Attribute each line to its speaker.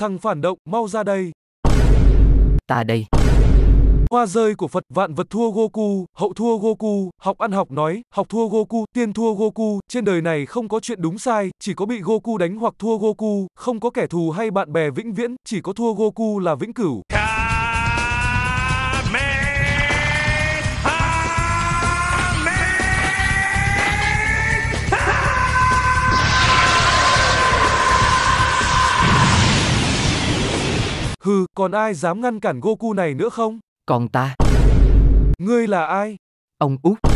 Speaker 1: Thằng phản động, mau ra đây.
Speaker 2: Ta đây.
Speaker 1: Hoa rơi của Phật, vạn vật thua Goku, hậu thua Goku, học ăn học nói, học thua Goku, tiên thua Goku, trên đời này không có chuyện đúng sai, chỉ có bị Goku đánh hoặc thua Goku, không có kẻ thù hay bạn bè vĩnh viễn, chỉ có thua Goku là vĩnh cửu. Hừ, còn ai dám ngăn cản Goku này nữa không?
Speaker 2: Còn ta,
Speaker 1: Ngươi là ai?
Speaker 2: ông út.